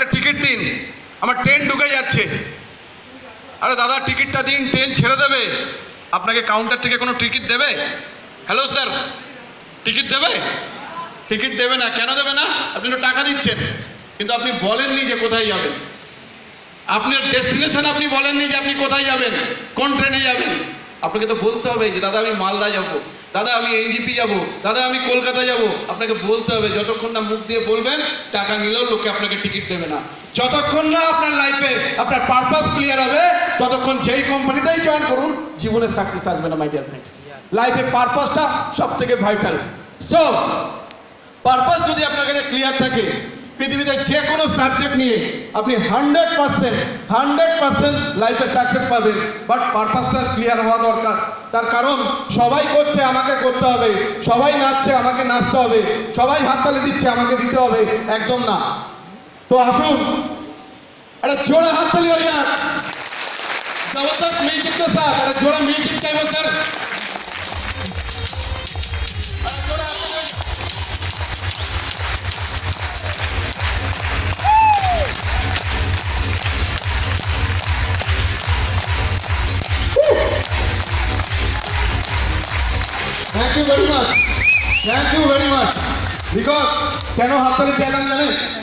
একটা টিকিট দিন। আমার ট্রেন ঢুকে যাচ্ছে। আরে দাদা টিকিটটা দিন ট্রেন ছেড়ে দেবে। আপনাকে কাউন্টার থেকে কোনো টিকিট দেবে? হ্যালো স্যার টিকিট দেবে? টিকিট দেবে না। কেন দেবে না? আপনি তো টাকা দিচ্ছেন। কিন্তু আপনি বলেননি যে কোথায় যাবেন। আপনার ডেস্টিনেশন আপনি বলেননি যে আপনি কোথায় যাবেন। কোন ট্রেনে যাবেন? আপনাকে তো বলতে হবে যে, দাদা, আমি মালদা যাব। দাদা, আমি এনজিপি যাব। দাদা, আমি কলকাতা যাব। আপনাকে বলতে হবে, যতক্ষণ না মুখ দিয়ে বলবেন, টাকা নিলেও লোকে আপনাকে টিকিট দেবে না। যতক্ষণ না আপনার লাইফে আপনার পারপাস ক্লিয়ার হবে, ততক্ষণ যেই কোম্পানিতেই জয়েন করুন, জীবনে সাকসেস আসবে না মাই ডিয়ার ফ্রেন্ডস লাইফে পারপাসটা সব থেকে ভাইটাল সো পারপাস যদি আপনার কাছে ক্লিয়ার থাকে পৃথিবীতে যে কোনো সাবজেক্ট নিয়ে আপনি হান্ড্রেড পার্সেন্ট হান্ড্রেড পার্সেন্ট লাইফে সাকসেস পাবেন। বাট পারপাসটা ক্লিয়ার হওয়া দরকার। তার কারণ, সবাই করছে, আমাকে করতে হবে। সবাই নাচছে, আমাকে নাচতে হবে। সবাই হাততালি দিচ্ছে, আমাকে দিতে হবে। একদম না। তো আসুন, একটা জোড়া হাততালি হয়ে যাক। জবরদস্ত মিউজিক তো স্যার, একটা জোড়া মিউজিক চাইব sir. Thank you very much. Thank you very much. Because Tano Hathali Telangana